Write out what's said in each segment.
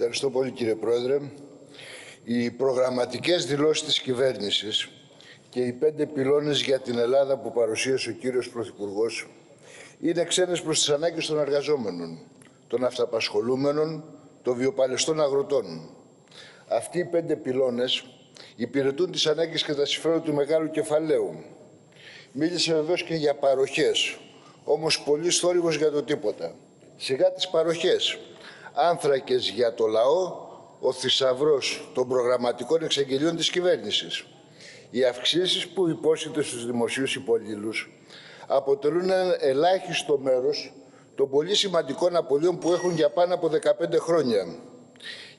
Ευχαριστώ πολύ κύριε Πρόεδρε. Οι προγραμματικές δηλώσεις της κυβέρνησης και οι πέντε πυλώνες για την Ελλάδα που παρουσίασε ο κύριος Πρωθυπουργός είναι ξένες προς τις ανάγκες των εργαζόμενων, των αυταπασχολούμενων, των βιοπαλαιστών αγροτών. Αυτοί οι πέντε πυλώνες υπηρετούν τις ανάγκες και τα συμφέροντα του μεγάλου κεφαλαίου. Μίλησε βεβαίως και για παροχές, όμως πολύ θόρυβος για το τίποτα. Σιγά τις παροχές. Άνθρακες για το λαό, ο θησαυρός των προγραμματικών εξαγγελίων της κυβέρνησης. Οι αυξήσεις που υπόσχεται στους δημοσίους υπαλλήλους αποτελούν ένα ελάχιστο μέρος των πολύ σημαντικών απολύων που έχουν για πάνω από 15 χρόνια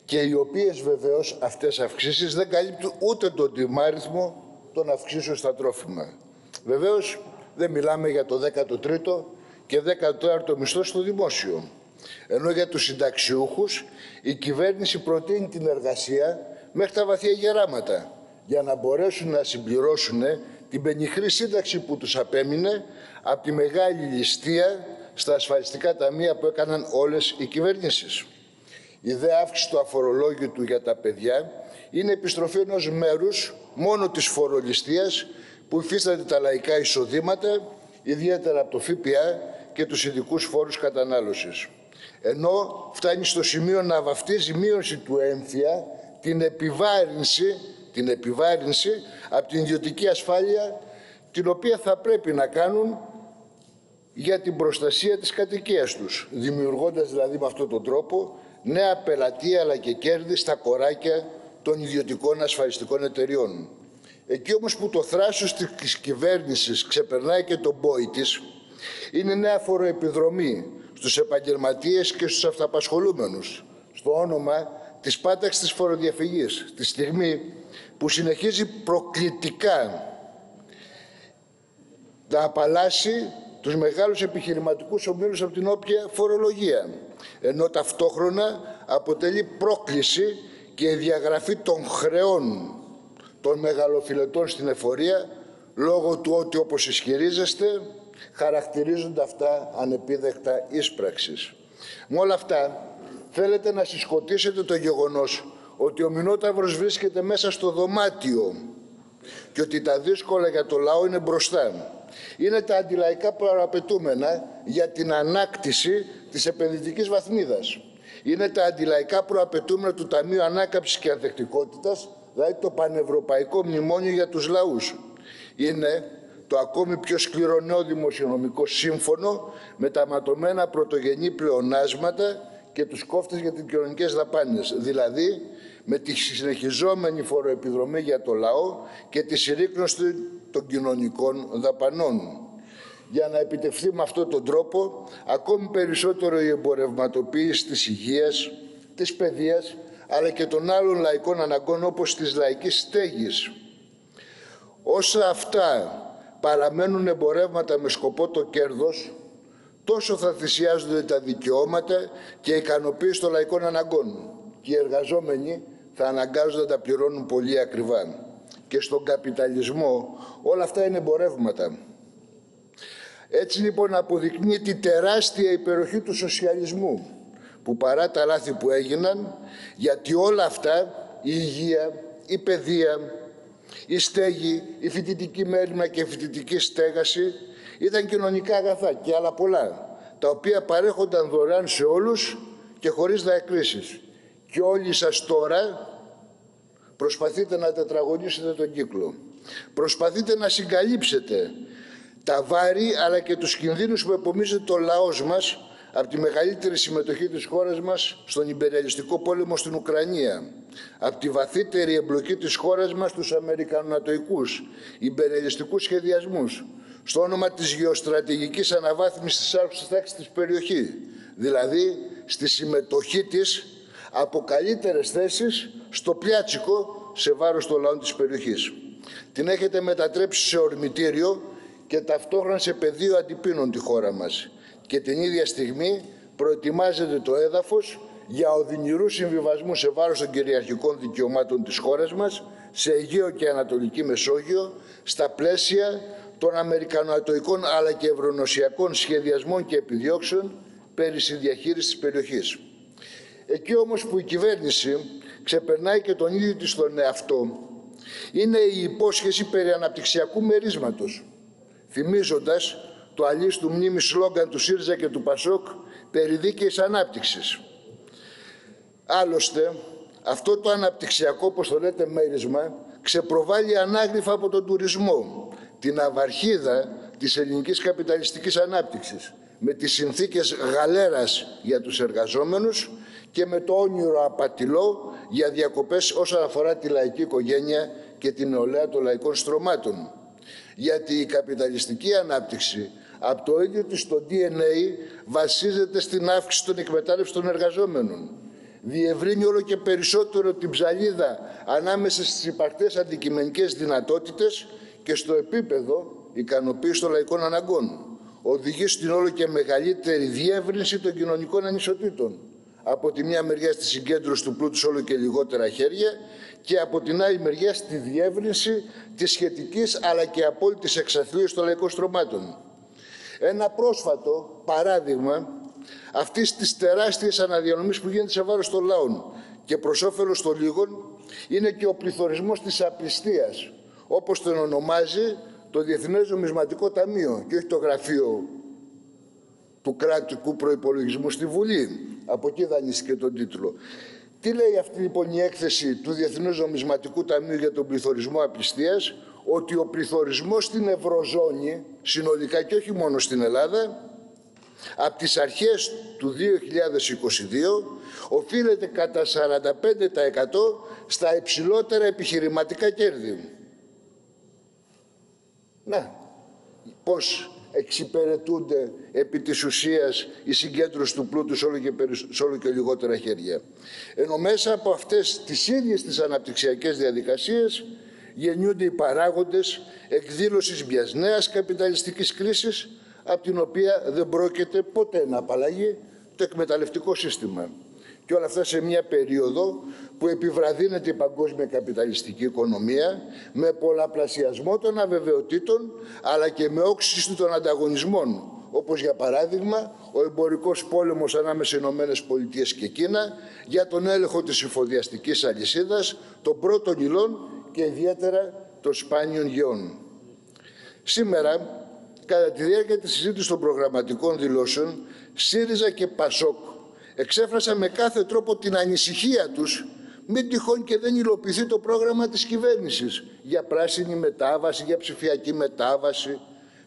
και οι οποίες βεβαίως αυτές αυξήσεις δεν καλύπτουν ούτε τον τιμάριθμο των αυξήσεων στα τρόφιμα. Βεβαίως δεν μιλάμε για το 13ο και 14ο μισθό στο δημόσιο. Ενώ για τους συνταξιούχους η κυβέρνηση προτείνει την εργασία μέχρι τα βαθιά γεράματα για να μπορέσουν να συμπληρώσουν την πενιχρή σύνταξη που τους απέμεινε από τη μεγάλη ληστεία στα ασφαλιστικά ταμεία που έκαναν όλες οι κυβερνήσεις. Η δε αύξηση του αφορολόγητου για τα παιδιά είναι επιστροφή ενός μέρους μόνο της φορολιστίας που υφίσταται τα λαϊκά εισοδήματα, ιδιαίτερα από το ΦΠΑ και τους ειδικούς φόρους κατανάλωσης. Ενώ φτάνει στο σημείο να βαφτίζει μείωση του έμφυα την επιβάρυνση, την επιβάρυνση από την ιδιωτική ασφάλεια την οποία θα πρέπει να κάνουν για την προστασία της κατοικίας τους, δημιουργώντας δηλαδή με αυτόν τον τρόπο νέα πελατεία αλλά και κέρδη στα κοράκια των ιδιωτικών ασφαλιστικών εταιριών. Εκεί όμως που το θράσος της κυβέρνησης ξεπερνάει και τον πόη της, είναι νέα φοροεπιδρομή στους επαγγελματίες και στους αυταπασχολούμενους, στο όνομα της πάταξης της φοροδιαφυγής, τη στιγμή που συνεχίζει προκλητικά να απαλλάσσει τους μεγάλους επιχειρηματικούς ομίλους από την όποια φορολογία, ενώ ταυτόχρονα αποτελεί πρόκληση και διαγραφή των χρεών των μεγαλοφιλετών στην εφορία λόγω του ότι όπως ισχυρίζεστε χαρακτηρίζονται αυτά ανεπίδεκτα ίσπραξης. Με όλα αυτά θέλετε να συσκοτήσετε το γεγονός ότι ο Μινόταυρος βρίσκεται μέσα στο δωμάτιο και ότι τα δύσκολα για το λαό είναι μπροστά. Είναι τα αντιλαϊκά προαπαιτούμενα για την ανάκτηση της επενδυτικής βαθμίδας. Είναι τα αντιλαϊκά προαπαιτούμενα του Ταμείου Ανάκαψης και Ανθεκτικότητας, δηλαδή το Πανευρωπαϊκό Μνημόνιο για τους Λαούς. Είναι το ακόμη πιο σκληρό νέο δημοσιονομικό σύμφωνο με τα ματωμένα πρωτογενή πλεονάσματα και τους κόφτες για τις κοινωνικές δαπάνες, δηλαδή με τη συνεχιζόμενη φοροεπιδρομή για το λαό και τη συρρήκνωση των κοινωνικών δαπανών. Για να επιτευχθεί με αυτόν τον τρόπο ακόμη περισσότερο η εμπορευματοποίηση της υγείας, της παιδείας, αλλά και των άλλων λαϊκών αναγκών όπως της λαϊκής στέγης. Όσα αυτά παραμένουν εμπορεύματα με σκοπό το κέρδος, τόσο θα θυσιάζονται τα δικαιώματα και η ικανοποίηση των λαϊκών αναγκών. Και οι εργαζόμενοι θα αναγκάζονται να τα πληρώνουν πολύ ακριβά. Και στον καπιταλισμό όλα αυτά είναι εμπορεύματα. Έτσι λοιπόν αποδεικνύει τη τεράστια υπεροχή του σοσιαλισμού που παρά τα λάθη που έγιναν, γιατί όλα αυτά, η υγεία, η παιδεία, η στέγη, η φοιτητική μέρημα και η φοιτητική στέγαση ήταν κοινωνικά αγαθά και άλλα πολλά, τα οποία παρέχονταν δωρεάν σε όλους και χωρίς διακρίσεις. Και όλοι σας τώρα προσπαθείτε να τετραγωνίσετε τον κύκλο. Προσπαθείτε να συγκαλύψετε τα βάρη αλλά και τους κινδύνους που επομίζεται το λαός μας από τη μεγαλύτερη συμμετοχή της χώρας μας στον υπεριαλιστικό πόλεμο στην Ουκρανία, από τη βαθύτερη εμπλοκή της χώρας μας στους Αμερικανονατοικούς υπεριαλιστικούς σχεδιασμούς, στο όνομα της γεωστρατηγικής αναβάθμισης της άρχουσης τάξης της περιοχή, δηλαδή στη συμμετοχή της από καλύτερες θέσεις στο πλιάτσικο σε βάρος των λαών της περιοχής. Την έχετε μετατρέψει σε ορμητήριο και ταυτόχρονα σε πεδίο αντιπίνων τη χώρα μας και την ίδια στιγμή προετοιμάζεται το έδαφος για οδυνηρούς συμβιβασμούς σε βάρος των κυριαρχικών δικαιωμάτων της χώρας μας σε Αιγαίο και Ανατολική Μεσόγειο στα πλαίσια των Αμερικανονατοϊκών αλλά και ευρωενωσιακών σχεδιασμών και επιδιώξεων περί συνδιαχείρισης της περιοχής. Εκεί όμως που η κυβέρνηση ξεπερνάει και τον ίδιο της τον εαυτό, είναι η υπόσχεση περί αναπτυξιακού μερίσματος, θυμίζοντας το αλίστου μνήμης σλόγκαν του ΣΥΡΖΑ και του ΠΑΣΟΚ περί δίκαιης ανάπτυξης. Άλλωστε, αυτό το αναπτυξιακό, όπως το λέτε, μέρισμα, ξεπροβάλλει ανάγλυφα από τον τουρισμό, την αβαρχίδα της ελληνικής καπιταλιστικής ανάπτυξης, με τις συνθήκες γαλέρας για τους εργαζόμενους και με το όνειρο απατηλό για διακοπές όσον αφορά τη λαϊκή οικογένεια και την νεολαία των λαϊκών στρωμάτων. Γιατί η καπιταλιστική ανάπτυξη από το ίδιο της το DNA βασίζεται στην αύξηση των εκμετάλλευσης των εργαζόμενων. Διευρύνει όλο και περισσότερο την ψαλίδα ανάμεσα στις υπαρκτές αντικειμενικές δυνατότητες και στο επίπεδο ικανοποίηση των λαϊκών αναγκών. Οδηγεί στην όλο και μεγαλύτερη διεύρυνση των κοινωνικών ανισοτήτων. Από τη μια μεριά στη συγκέντρωση του πλούτους σε όλο και λιγότερα χέρια και από την άλλη μεριά στη διεύρυνση της σχετικής αλλά και απόλυτης εξαθλίωσης των λαϊκών στρωμάτων. Ένα πρόσφατο παράδειγμα αυτής της τεράστιας αναδιανομή που γίνεται σε βάρος των λαών και προς όφελος των λίγων είναι και ο πληθωρισμός της απληστίας, όπως τον ονομάζει το Διεθνές Νομισματικό Ταμείο και όχι το γραφείο του κρατικού προϋπολογισμού στη Βουλή. Από εκεί δανείστηκε τον τίτλο. Τι λέει αυτή λοιπόν η έκθεση του Διεθνούς Νομισματικού Ταμείου για τον πληθωρισμό απληστίας, ότι ο πληθωρισμός στην Ευρωζώνη, συνολικά και όχι μόνο στην Ελλάδα, από τις αρχές του 2022 οφείλεται κατά 45% στα υψηλότερα επιχειρηματικά κέρδη. Να, πώς εξυπηρετούνται επί της ουσίας η συγκέντρωση του πλούτου σε όλο και, σε όλο και λιγότερα χέρια. Ενώ μέσα από αυτές τις ίδιες τις αναπτυξιακές διαδικασίες γεννιούνται οι παράγοντες εκδήλωσης μιας νέας καπιταλιστικής κρίσης από την οποία δεν πρόκειται ποτέ να απαλλαγεί το εκμεταλλευτικό σύστημα. Και όλα αυτά σε μια περίοδο που επιβραδύνεται η παγκόσμια καπιταλιστική οικονομία με πολλαπλασιασμό των αβεβαιοτήτων αλλά και με όξυση των ανταγωνισμών όπως για παράδειγμα ο εμπορικός πόλεμος ανάμεσα Ηνωμένες Πολιτείες και Κίνα για τον έλεγχο της υφοδιαστικής αλυσίδας, των πρώτων υλών και ιδιαίτερα των σπάνιων γεών. Σήμερα, κατά τη διάρκεια της συζήτησης των προγραμματικών δηλώσεων, ΣΥΡΙΖΑ και ΠΑΣΟΚ εξέφρασαν με κάθε τρόπο την ανησυχία τους μην τυχόν και δεν υλοποιηθεί το πρόγραμμα της κυβέρνησης για πράσινη μετάβαση, για ψηφιακή μετάβαση.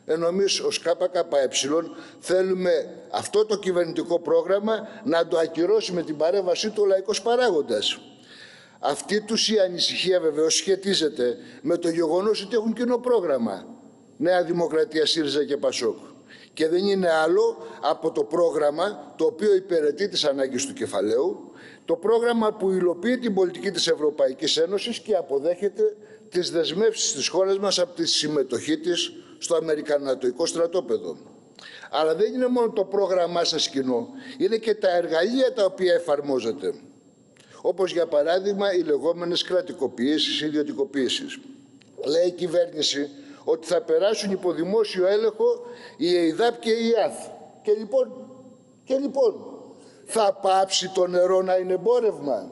Ενώ εμείς ως ΚΚΕ θέλουμε αυτό το κυβερνητικό πρόγραμμα να το ακυρώσει με την παρέμβασή του ο λαϊκός παράγοντας. Αυτή τους η ανησυχία βεβαίως σχετίζεται με το γεγονός ότι έχουν κοινό πρόγραμμα. Νέα Δημοκρατία, ΣΥΡΙΖΑ και ΠΑΣΟΚ και δεν είναι άλλο από το πρόγραμμα το οποίο υπηρετεί τις ανάγκες του κεφαλαίου, το πρόγραμμα που υλοποιεί την πολιτική της Ευρωπαϊκής Ένωσης και αποδέχεται τις δεσμεύσεις της χώρας μας από τη συμμετοχή της στο Αμερικανατοϊκό στρατόπεδο. Αλλά δεν είναι μόνο το πρόγραμμά σας κοινό, είναι και τα εργαλεία τα οποία εφαρμόζεται. Όπως για παράδειγμα οι λεγόμενες κρατικοποιήσεις, ιδιωτικοποιήσεις. Λέει η κυβέρνηση ότι θα περάσουν υπό δημόσιο έλεγχο η ΕΙΔΑΠ και η ΙΑΘ. Και λοιπόν, και λοιπόν, θα πάψει το νερό να είναι εμπόρευμα;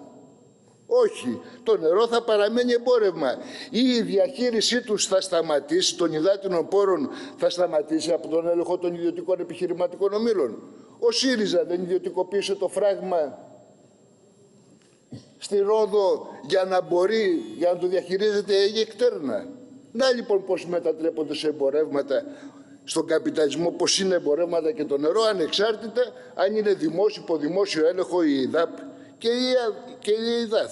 Όχι, το νερό θα παραμένει εμπόρευμα. Ή η διαχείρισή τους θα σταματήσει, των υδάτινων πόρων θα σταματήσει από τον έλεγχο των ιδιωτικών επιχειρηματικών ομήλων; Ο ΣΥΡΙΖΑ δεν ιδιωτικοποίησε το φράγμα στη Ρόδο για να μπορεί, για να το διαχειρίζεται η εκτέρνα. Να λοιπόν πώς μετατρέπονται σε εμπορεύματα στον καπιταλισμό, πώς είναι εμπορεύματα και το νερό, ανεξάρτητα αν είναι δημόσιο, υποδημόσιο έλεγχο η ΙΔΑΠ και η, και η ΙΔΑΘ.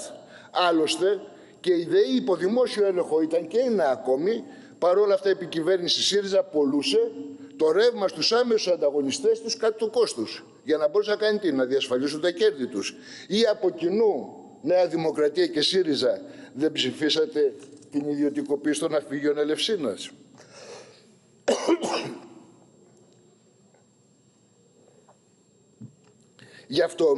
Άλλωστε και η ΔΕΗ υποδημόσιο έλεγχο ήταν και είναι ακόμη, παρόλα αυτά η επικυβέρνηση ΣΥΡΙΖΑ πολλούσε το ρεύμα στους άμεσους ανταγωνιστές τους κάτω του κόστους, για να μπορούσε να κάνει τι, να διασφαλίσουν τα κέρδη τους. Ή από κοινού Νέα Δημοκρατία και ΣΥΡΙΖΑ δεν ψηφίσατε την ιδιωτικοποίηση των αφηγείων Ελευσίνας. Γι' αυτό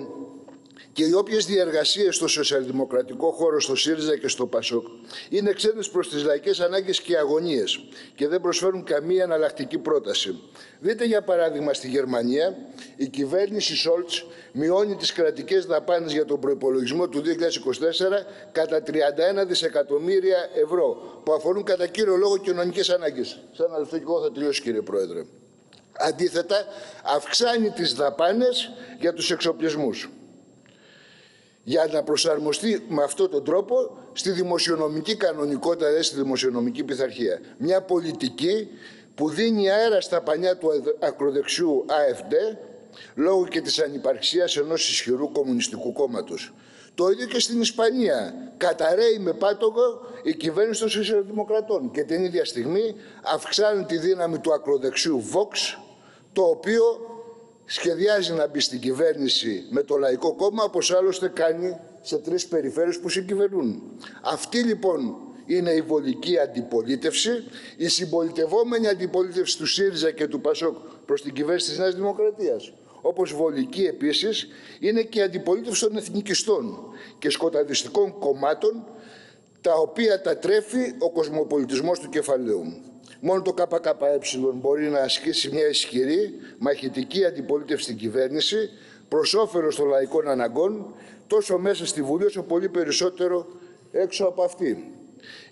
και οι όποιες διεργασίες στο σοσιαλδημοκρατικό χώρο, στο ΣΥΡΙΖΑ και στο ΠΑΣΟΚ είναι ξένες προς τις λαϊκές ανάγκες και αγωνίες και δεν προσφέρουν καμία εναλλακτική πρόταση. Δείτε για παράδειγμα στη Γερμανία η κυβέρνηση Σόλτς μειώνει τις κρατικές δαπάνες για τον προϋπολογισμό του 2024 κατά 31 δισεκατομμύρια ευρώ που αφορούν κατά κύριο λόγο κοινωνικές ανάγκες. Σαν να και εγώ θα τελειώσω κύριε Πρόεδρε. Αντίθετα, αυξάνει τις δαπάνες για τους εξοπλισμούς για να προσαρμοστεί με αυτόν τον τρόπο στη δημοσιονομική κανονικότητα, στη δημοσιονομική πειθαρχία. Μια πολιτική που δίνει αέρα στα πανιά του ακροδεξιού ΑΕΦΔ λόγω και της ανυπαρξίας ενός ισχυρού κομμουνιστικού κόμματος. Το ίδιο και στην Ισπανία. Καταραίει με πάτογο η κυβέρνηση των Σοσιαλδημοκρατών και την ίδια στιγμή αυξάνει τη δύναμη του ακροδεξιού Vox, το οποίο σχεδιάζει να μπει στην κυβέρνηση με το Λαϊκό Κόμμα, όπως άλλωστε κάνει σε τρεις περιφέρειες που συγκυβερνούν. Αυτή λοιπόν είναι η βολική αντιπολίτευση, η συμπολιτευόμενη αντιπολίτευση του ΣΥΡΙΖΑ και του ΠΑΣΟΚ προς την κυβέρνηση της Νέας Δημοκρατίας. Όπως βολική επίσης είναι και η αντιπολίτευση των εθνικιστών και σκοταδιστικών κομμάτων τα οποία τα τρέφει ο κοσμοπολιτισμός του κεφαλαίου. Μόνο το ΚΚΕ μπορεί να ασκήσει μια ισχυρή μαχητική αντιπολίτευση στην κυβέρνηση προς όφελος των λαϊκών αναγκών τόσο μέσα στη Βουλή όσο πολύ περισσότερο έξω από αυτή.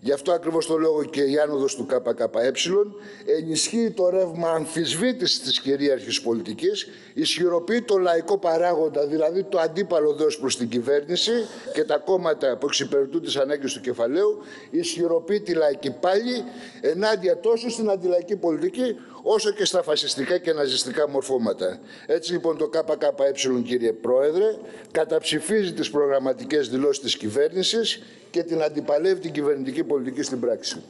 Γι' αυτό ακριβώς το λόγο και η άνοδος του ΚΚΕ ενισχύει το ρεύμα αμφισβήτησης της κυρίαρχης πολιτικής, ισχυροποιεί το λαϊκό παράγοντα, δηλαδή το αντίπαλο δέος προς την κυβέρνηση και τα κόμματα που εξυπηρετούν τις ανάγκες του κεφαλαίου, ισχυροποιεί τη λαϊκή πάλι ενάντια τόσο στην αντιλαϊκή πολιτική όσο και στα φασιστικά και ναζιστικά μορφώματα. Έτσι λοιπόν το ΚΚΕ κύριε Πρόεδρε καταψηφίζει τις προγραμματικές δηλώσεις της κυβέρνησης και την αντιπαλεύει την κυβερνητική πολιτική στην πράξη.